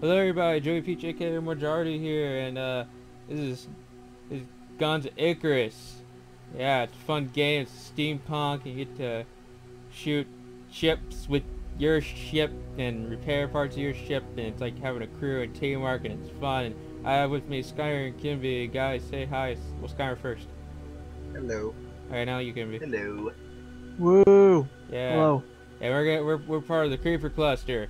Hello everybody, Joey Peach aka Morejoeridi here, and uh, this is, this is Guns Icarus. Yeah, it's a fun game, it's steampunk, you get to shoot ships with your ship and repair parts of your ship, and it's like having a crew and teamwork, and it's fun. And I have with me Skyr and Kimby. Guys, say hi. Well, Skyr first. Hello. Alright, now you Kimby. Hello. Woo! Yeah. Hello. Yeah, we're, gonna, we're, we're part of the Creeper Cluster.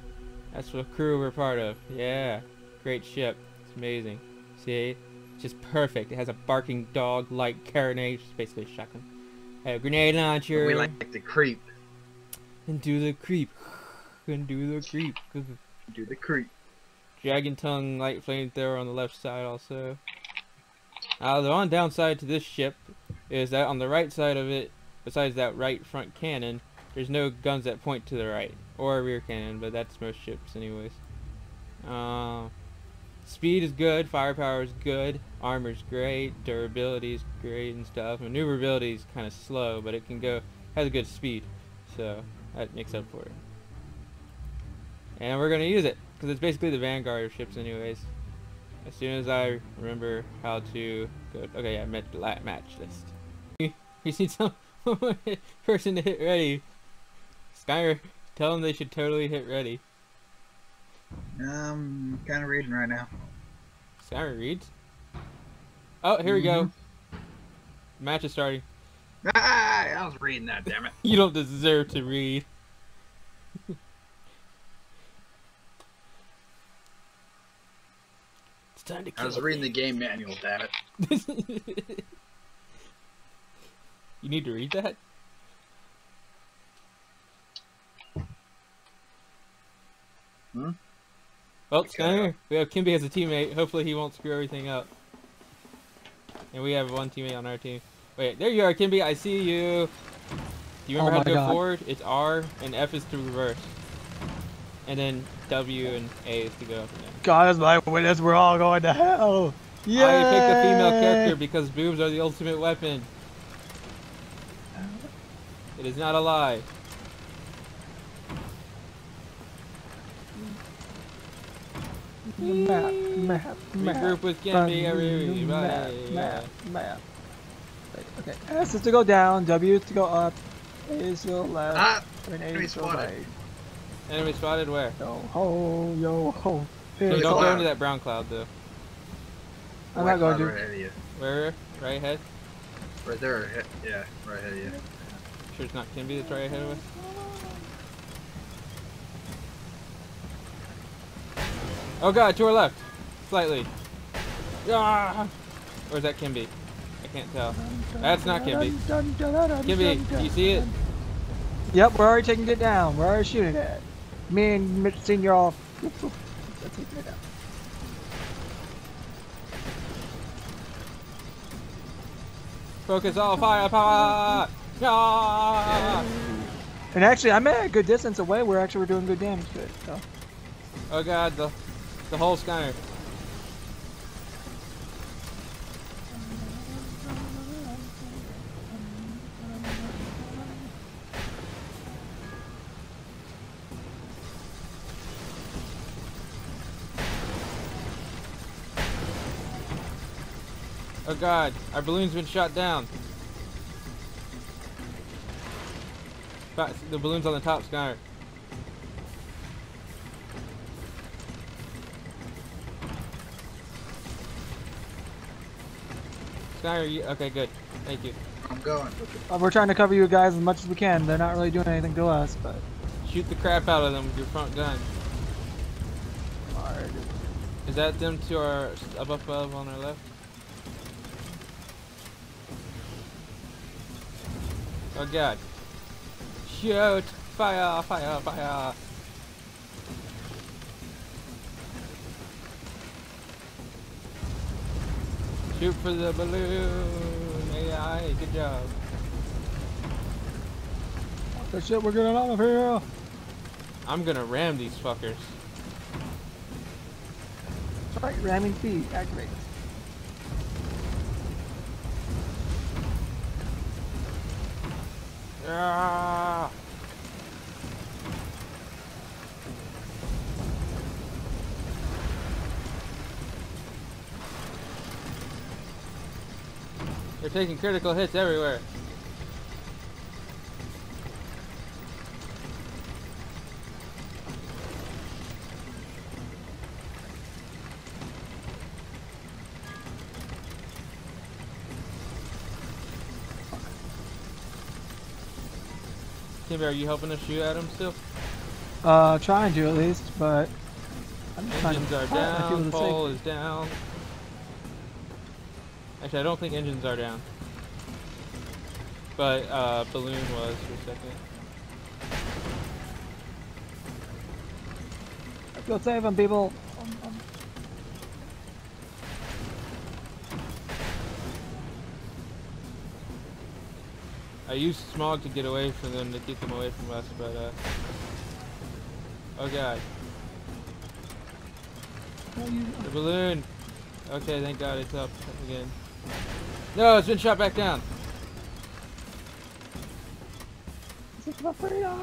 That's what crew we're part of. Yeah. Great ship. It's amazing. See? It's just perfect. It has a barking dog light carronade. It's basically a shotgun. A grenade launcher. We like to creep. And do the creep. And do the creep. Do the creep. Dragon tongue light flamethrower on the left side also. Now the one downside to this ship is that on the right side of it, besides that right front cannon, there's no guns that point to the right or a rear cannon, but that's most ships anyways. Uh, speed is good, firepower is good, armor's great, durability is great and stuff. Maneuverability is kind of slow, but it can go has a good speed, so that makes up for it. And we're gonna use it because it's basically the vanguard of ships anyways. As soon as I remember how to go, okay, yeah, match, match list. You, see some person to hit ready. Skyr, tell them they should totally hit ready. Um, kind of reading right now. Skyr reads. Oh, here we go. Mm-hmm. Match is starting. Ah, I was reading that, damn it. You don't deserve to read. it's time to kill. I was reading the game manual, damn it. you need to read that? Hmm? Well, Okay. Skyner, we have Kimby as a teammate. Hopefully he won't screw everything up. And we have one teammate on our team. Wait, there you are, Kimby. I see you. Do you remember Oh how to go God. forward? It's R and F is to reverse. And then W and A is to go up and down. God is my witness, we're all going to hell! Yeah! I picked a female character because boobs are the ultimate weapon. It is not a lie. Map, map, map. Regroup with Kimby, Fun, everybody. Map, map, map. Okay, S is to go down, W is to go up, A is to go left, Ah, and A enemy is to go spotted. right. Enemy spotted where? Yo ho, yo ho. Hey, the don't go into that brown cloud though. I'm white not going cloud to. Right ahead of you. Where? Right ahead? Right there, yeah, right ahead of you. Sure it's not Kimby that's right ahead of us? Oh god, to our left! Slightly. Ah! Or is that Kimby? I can't tell. That's not Kimby. Kimby, do you see it? Yep, we're already taking it down. We're already shooting it. Me and Mitch Senior all. Let's it down. Focus all firepower! Ah! And actually, I'm at a good distance away. We're actually we're doing good damage to it. So. Oh god, the the whole scanner. Oh god, our balloon's been shot down. The balloon's on the top, Skyner. Skyner, you okay? Good, thank you. I'm going. Uh, we're trying to cover you guys as much as we can. They're not really doing anything to us, but Shoot the crap out of them with your front gun. hard. Is that them to our up above on our left? Oh god. Shoot! Fire! Fire! Fire! Shoot for the balloon! AI, good job. The shit, we're getting out of here. I'm gonna ram these fuckers. That's right, ramming feed, activate. Ah! They're taking critical hits everywhere. Timber, are you helping us shoot at him still? Uh, trying to at least, but I'm just Engines are to people down, pole is down. Actually, I don't think engines are down. But uh, balloon was for a second. Go save them, people. Um, um, I used smog to get away from them to keep them away from us, but uh. Oh god, the balloon. Okay, thank God it's up again. No, it's been shot back down. This is my freedom.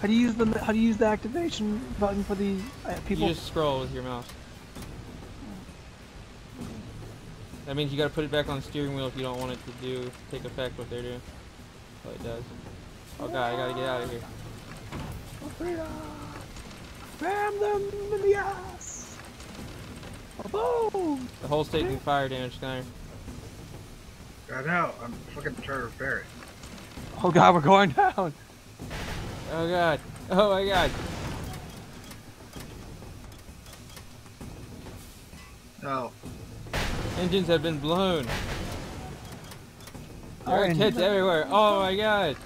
How do you use the How do you use the activation button for the uh, people? You just scroll with your mouse. That means you gotta put it back on the steering wheel if you don't want it to do take effect what they're doing. Oh, it does. Oh god, I gotta get out of here. My freedom. Ram them in the ass. Boom. The hole's taking fire damage, Skyner. God no, I'm fucking trying to repair it. Oh god, we're going down. Oh god. Oh my god. No. Engines have been blown. There Our are engine- kids everywhere. Oh my god.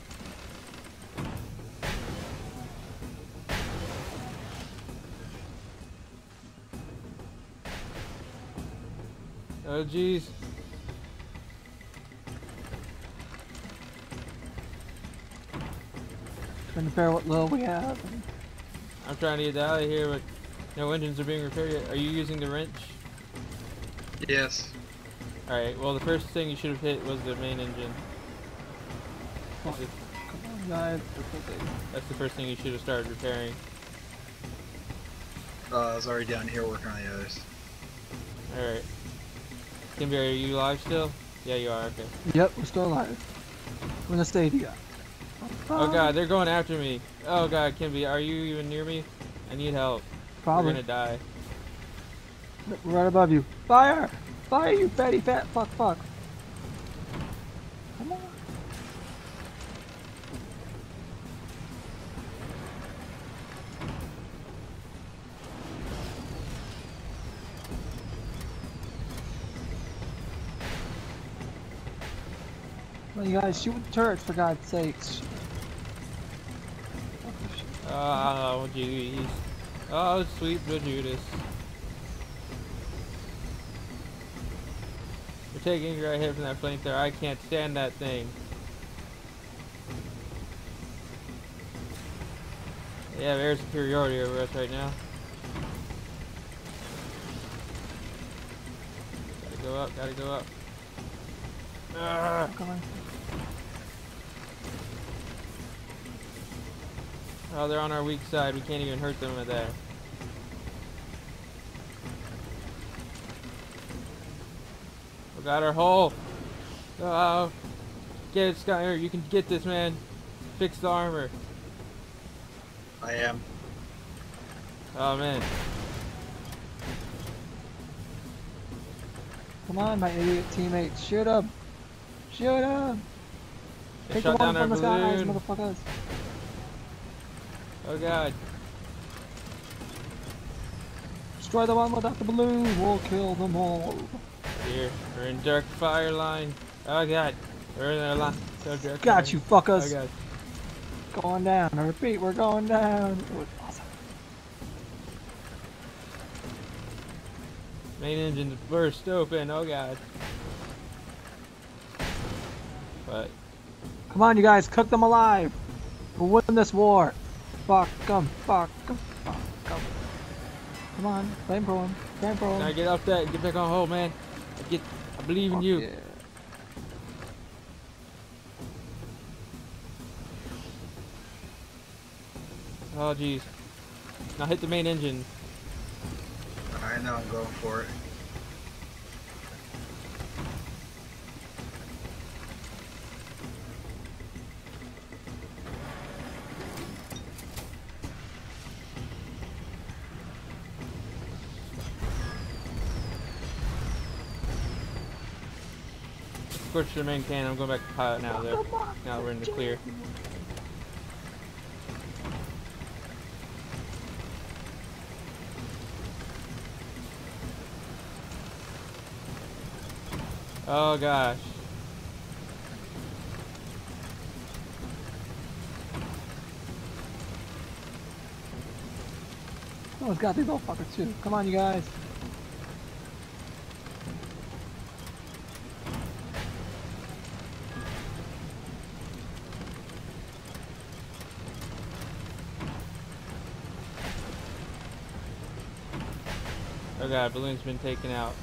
Oh jeez. Trying to repair what little we have. I'm trying to get out of here, but no engines are being repaired yet. Are you using the wrench? Yes. Alright, well the first thing you should have hit was the main engine. Fuck. That's Come on, guys. that's the first thing you should have started repairing. Uh, I was already down here working on the others. Alright. Kimby, are you live still? Yeah, you are, okay. Yep, we're still alive. We're in the stadia. Oh god, they're going after me. Oh god, Kimby, are you even near me? I need help. Probably. We're gonna die. We're right above you. Fire! Fire, you fatty fat fuck fuck. Well, you guys shoot with the turrets for God's sakes. Oh, jeez. Oh, sweet Judas. We're taking a right hit from that flamethrower. I can't stand that thing. They have air superiority over us right now. Gotta go up, gotta go up. Ah. Oh, they're on our weak side. We can't even hurt them with that. We got our hole. Oh, get it, Skyer. You can get this, man. Fix the armor. I am. Oh man. Come on, my idiot teammates. Shoot him. Shoot him. They Take the shot one down our from the skies, balloon. motherfuckers. Oh god. Destroy the one without the balloon. We'll kill them all. Here, we're in dark fire line. Oh god. We're in our line. So dark Got fire. you, fuckers. Oh god. Going down. I repeat, we're going down. It was awesome. Main engine burst open. Oh god. But Come on, you guys, cook them alive. We'll win this war. Fuck them. Fuck them. Fuck them. Come on, flame pro him. Flame pro now get off that. Get back on hold, man. I get. I believe in you. yeah. Oh jeez. Now hit the main engine. I know I'm going for it. Scorched the main cannon. I'm going back to pilot now, though. Now we're in the clear. Oh gosh. Oh, it's got these little fuckers too. Come on, you guys. God, balloon's been taken out.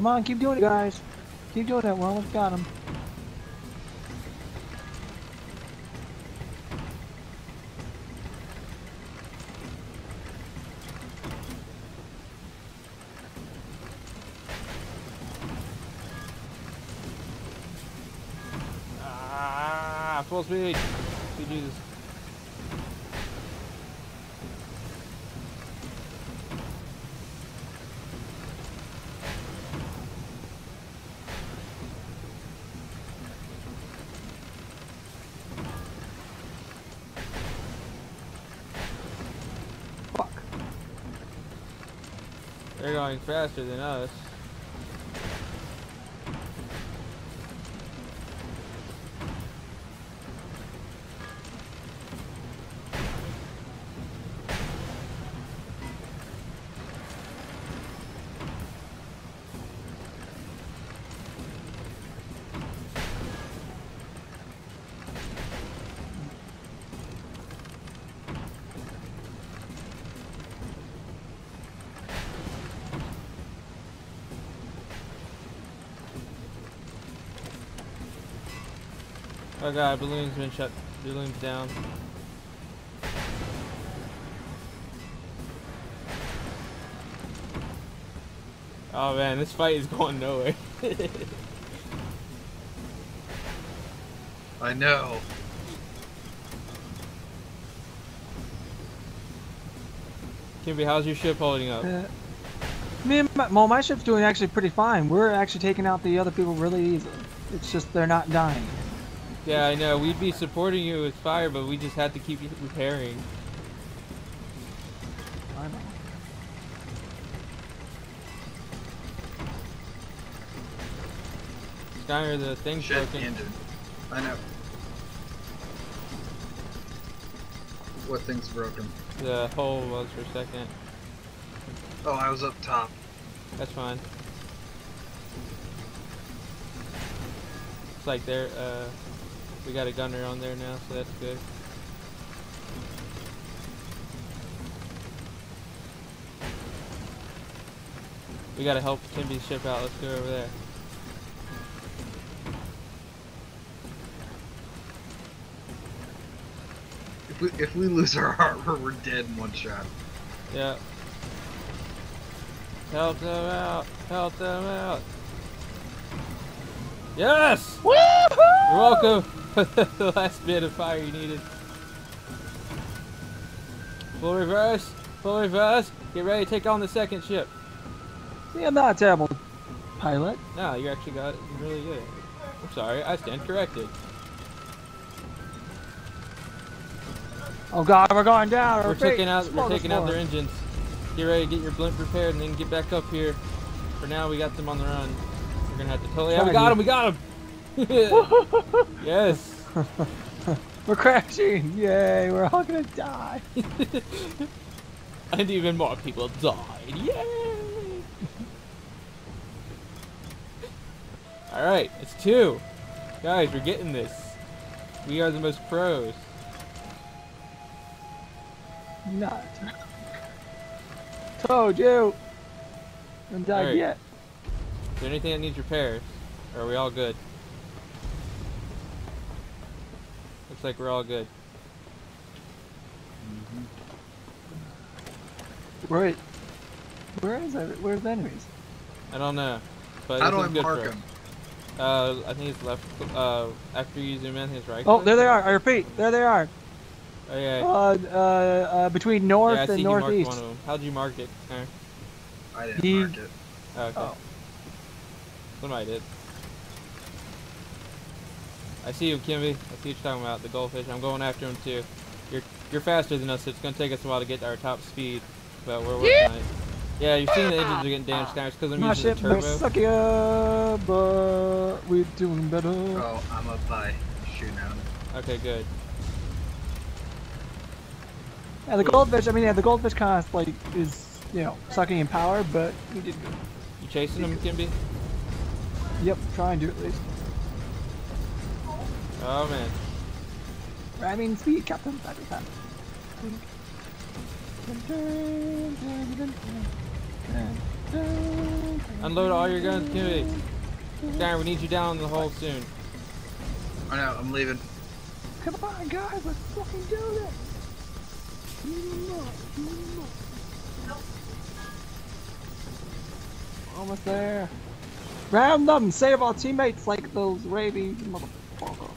Come on, keep doing it, guys. Keep doing it. We almost got him. They're going faster than us. Oh god, balloon's been shut. Balloon's down. Oh man, this fight is going nowhere. I know. Kimby, how's your ship holding up? Uh, me and my, well, my ship's doing actually pretty fine. We're actually taking out the other people really easy. It's just they're not dying. Yeah, I know. We'd be supporting you with fire, but we just had to keep repairing. I know. Steiner, the thing's Shit, broken. engine. I know. What thing's broken? The hull was for a second. Oh, I was up top. That's fine. It's like they're, uh, we got a gunner on there now, so that's good. We gotta help Kimby's ship out. Let's go over there. If we if we lose our armor, we're dead in one shot. Yeah. Help them out! Help them out! Yes! You're welcome! the last bit of fire you needed. Full reverse! Full reverse! Get ready to take on the second ship. See, I'm not a terrible pilot. No, you actually got it really good. I'm sorry, I stand corrected. Oh god, we're going down. We're taking out we're taking out their engines. Get ready to get your blimp repaired and then get back up here. For now we got them on the run. We're gonna have to totally yeah, we got him, we got him! yes! We're crashing. Yay, we're all gonna die. and even more people died. Yay! Alright, it's two. Guys, we're getting this. We are the most pros. Not. Told you. I'm dead Alright. yet. Is there anything that needs repairs? Or are we all good? Looks like we're all good. Where, where is it? Where's the enemies? I don't know. But How do I good mark for us. them? Uh, I think it's left. Uh, after you zoom in, his right. Oh, there they are. I repeat, there they are. Okay. Uh, uh, uh, between north yeah, I see and you northeast. one of them. How'd you mark it? Aaron? I didn't He- mark it. Oh, okay. Oh. Somebody did. I see you, Kimby. I see what you're talking about. The goldfish. I'm going after him too. You're you're faster than us. So it's gonna take us a while to get to our top speed, but we're working on it. Yeah, you've seen the engines are getting damaged now. It's because I'm My using the ship may turbo. suck ya, but we're doing better. Oh, I'm up by shooting at. Okay, good. Yeah, the goldfish. I mean, yeah, the goldfish kind of like is you know sucking in power, but we did good. You chasing him, Kimby? Yep, trying to at least. Oh man. I mean, speed, Captain. That is that. Unload all your guns, Kimby. Darren, we need you down in the hole soon. I know, I'm leaving. Come on, guys, let's fucking do this. Almost there. Round them, save our teammates like those raving motherfuckers.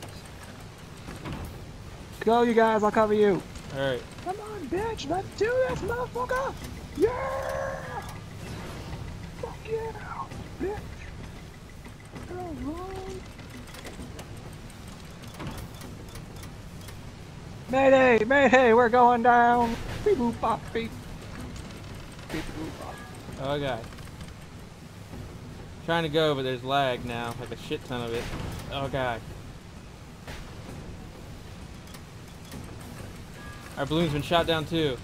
Go, you guys, I'll cover you. Alright. Come on, bitch, let's do this, motherfucker! Yeah! Fuck yeah, bitch! Mayday, mayday, we're going down! Beep boop bop beep. Beep boop bop. Oh god. Trying to go, but there's lag now, like a shit ton of it. Oh god. Our balloon's been shot down too.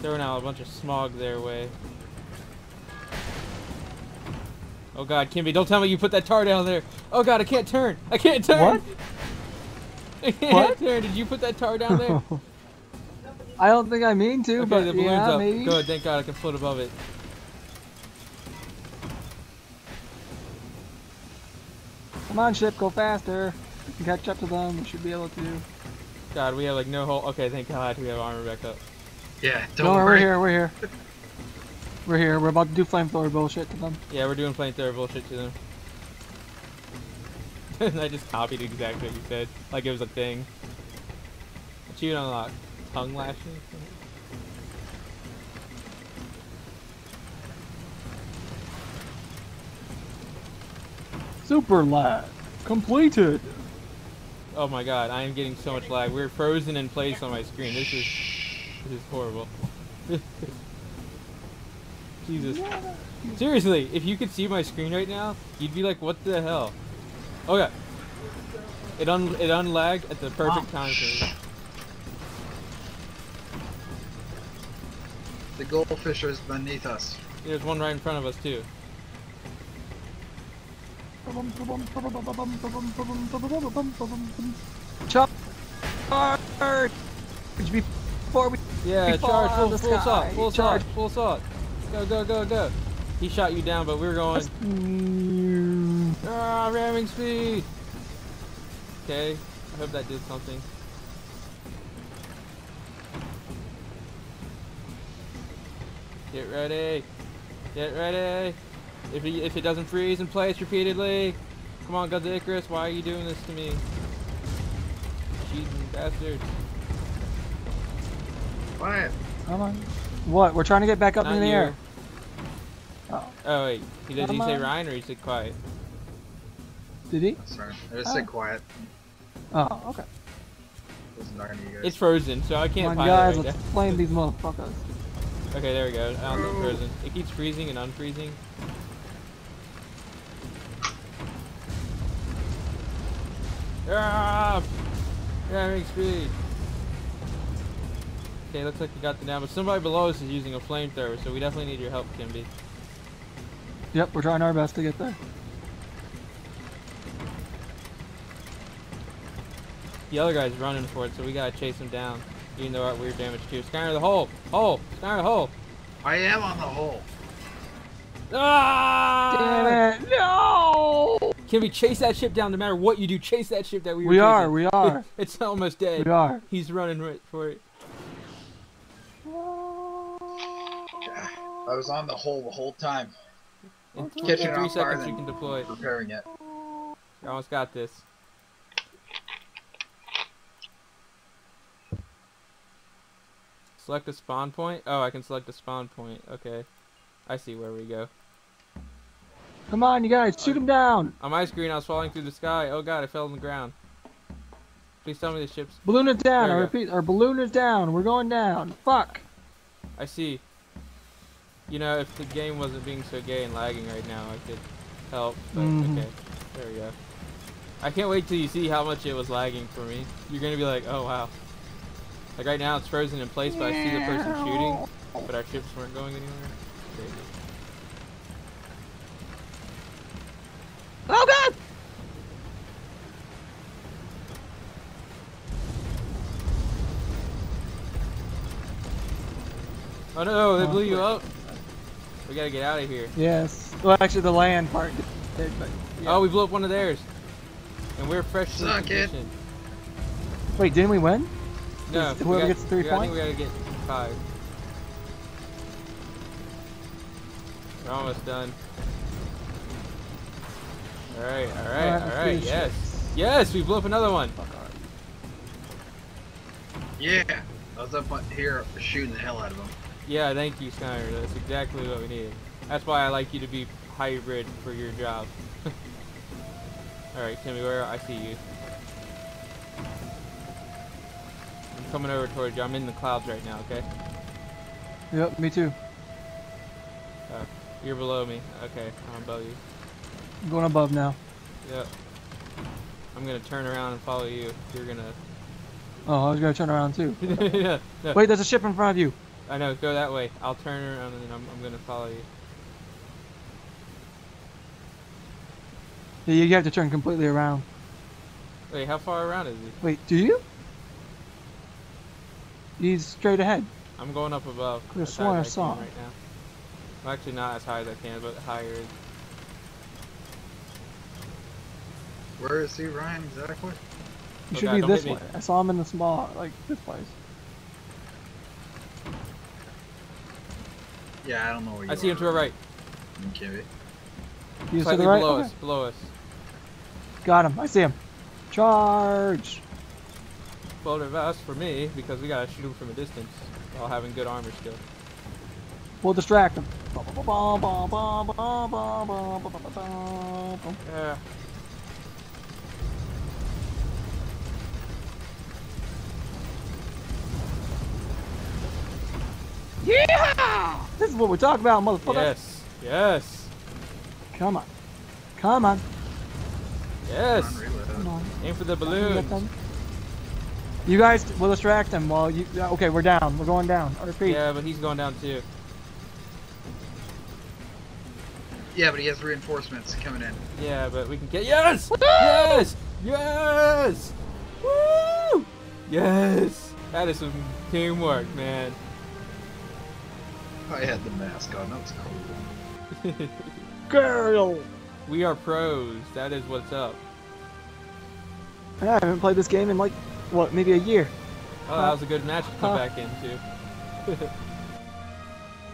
Throwing out a bunch of smog their way. Oh god, Kimby, don't tell me you put that tar down there. Oh god, I can't turn. I can't turn. What? I can't What? turn. Did you put that tar down there? I don't think I mean to, okay, but the balloon's yeah, up. maybe. Good, thank god I can float above it. Come on, ship, go faster. We can catch up to them. We should be able to. God, we have like no hole. Okay, thank god we have armor back up. Yeah, don't Don't worry, worry. we're here, we're here. We're here. We're about to do flamethrower bullshit to them. Yeah, we're doing flamethrower bullshit to them. I just copied exactly what you said, like it was a thing. Achieved unlocked. Tongue lashing? Super lag completed. Oh my god, I am getting so much lag. We're frozen in place on my screen. This is this is horrible. Jesus. Seriously, if you could see my screen right now, you'd be like, what the hell? Okay. It un it unlagged at the perfect ah. time for me. The goldfish is beneath us. There's one right in front of us too. Charge! Before we Yeah, We charge, full, of full assault, sky. full Charge. assault, full assault. Go, go, go, go. He shot you down, but we're going. Ah, ramming speed. Okay, I hope that did something. Get ready. Get ready. If it, if it doesn't freeze in place repeatedly, come on, Guns of Icarus, why are you doing this to me? Cheating bastard. Quiet. Come on. What? We're trying to get back up Not in the you. air. Oh, Oh wait, he did he Come say. Ryan or he said quiet? did he? Sorry. I just Oh. said quiet. Oh, okay. Wasn't talking to you guys. It's frozen, so I can't Come on, guys, right let's now. flame these motherfuckers. Okay, there we go. I don't know, frozen. It keeps freezing and unfreezing. Ah! Ramming speed. Okay, looks like we got the down, but somebody below us is using a flamethrower, so we definitely need your help, Kimby. Yep, we're trying our best to get there. The other guy's running for it, so we gotta chase him down. Even though we're damaged too. Skyner the hole! Hole! Skyner the hole! I am on the hole. Ah! Damn it! No! Can we chase that ship down no matter what you do? Chase that ship that we were We are, we are. it's almost dead. We are. He's running right for it. I was on the hole the whole time, In, in Catch three seconds, you can deploy. repairing it. You almost got this. Select a spawn point? Oh, I can select a spawn point. Okay. I see where we go. Come on, you guys, shoot him down. On my screen, I was falling through the sky. Oh god, I fell on the ground. Please tell me the ship's... Balloon is down. I we repeat, our balloon is down. We're going down. Fuck. I see. You know, if the game wasn't being so gay and lagging right now, I could help. But Mhm. okay, there we go. I can't wait till you see how much it was lagging for me. You're gonna be like, oh wow. Like right now, it's frozen in place, but I see the person shooting, but our ships weren't going anywhere. Crazy. Oh god! Oh no, they Oh, blew you oh, up. We gotta get out of here. Yes. Well, actually, the land part did, but yeah. Oh, we blew up one of theirs, and we're freshly Suck it. wait, didn't we win? No, Does we whoever got- gets three we got- I think we gotta get five. We're almost done. All right, all right, all right. All right yes. this. Yes, we blew up another one. Fuck off. Yeah, I was up on here shooting the hell out of him. Yeah, thank you, Snyder. That's exactly what we needed. That's why I like you to be hybrid for your job. alright, Timmy, where are I see you. Coming over towards you. I'm in the clouds right now, okay? Yep, me too. Uh, you're below me. Okay, I'm above you. I'm going above now. Yep. I'm gonna turn around and follow you. You're gonna. Oh, I was gonna turn around too. yeah, no, Wait, there's a ship in front of you. I know. Go that way. I'll turn around and then I'm, I'm gonna follow you. Yeah, you have to turn completely around. Wait, how far around is he? Wait, do you? He's straight ahead. I'm going up above. Could've as high sworn I as saw him. right now. Well, actually, not as high as I can, but higher. Where is he, Ryan, exactly? You Oh should God, be this way. I saw him in the small, like this place. Yeah, I don't know where you I see him to are. our right. Okay. He's to the right. below Okay. us. Below us. Got him. I see him. Charge. Well, reverse for me because we gotta shoot him from a distance while having good armor still. We'll distract him. Yeah. Yeah. This is what we're talking about, motherfucker. Yes. Yes. Come on. Come on. Yes. Come on. Aim for the Get balloon. Them. You guys will distract him while you. Okay, we're down. We're going down. I repeat. Yeah, but he's going down too. Yeah, but he has reinforcements coming in. Yeah, but we can get yes, yes, yes, woo, yes. That is some teamwork, man. I had the mask on. That was cool. Girl. we are pros. That is what's up. I haven't played this game in like what, maybe a year. Oh, that was a good match to come Huh. back into.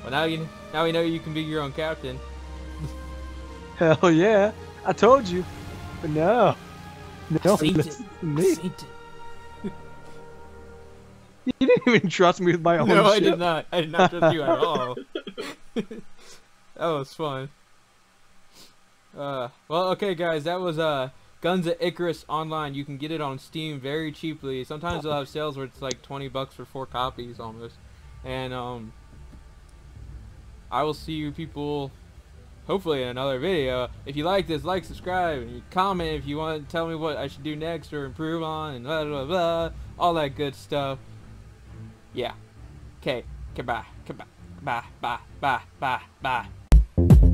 well, now you now we know you can be your own captain. Hell yeah. I told you. But no. No, Saint listen to me. You didn't even trust me with my it. own No, I did not. I did not trust you at all. that was fun. Uh, well, okay, guys, that was uh, Guns of Icarus Online. You can get it on Steam very cheaply. Sometimes they'll have sales where it's like 20 bucks for four copies almost. And um, I will see you people hopefully in another video. If you like this, like, subscribe, and comment if you want to tell me what I should do next or improve on, and blah blah blah, all that good stuff. Yeah. Okay. Goodbye. Goodbye. Bye. Bye. Bye. Bye. Bye.